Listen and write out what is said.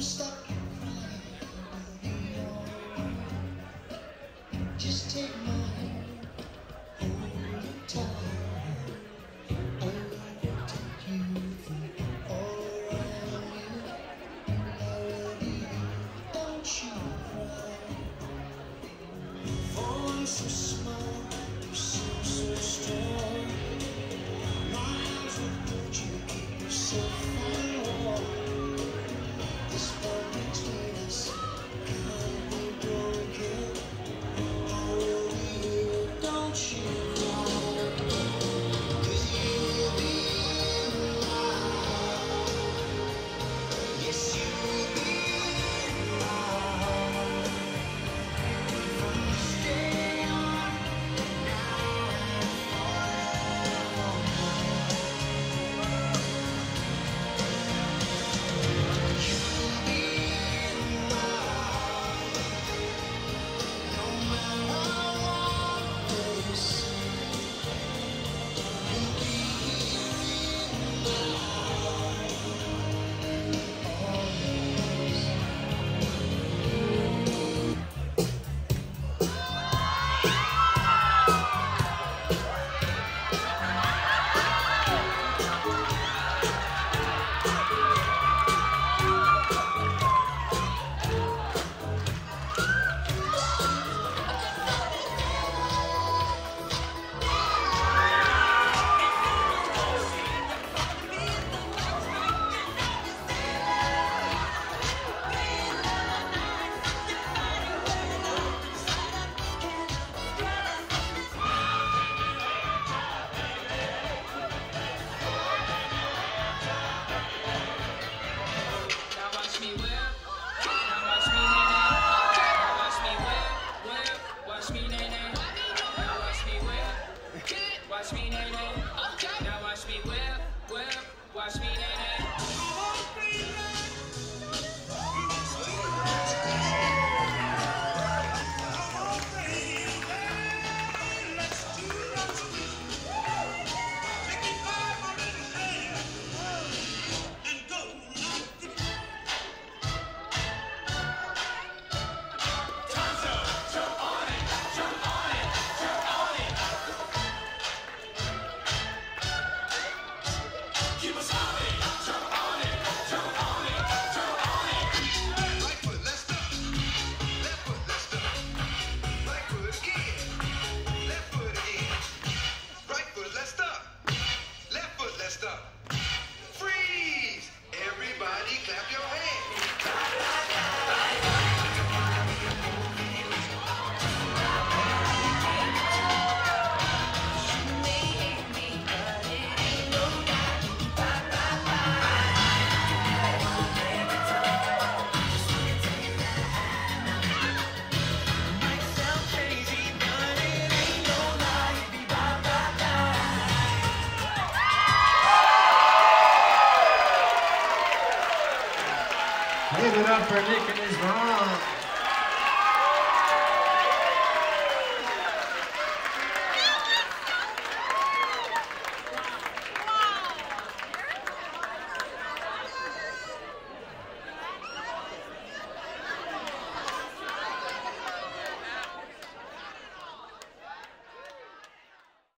I'm stuck in Friday. Just take my hand, hold tight. I will take you all around you. Don't you strong. My eyes you, keep. Give it up for Nick and his mom.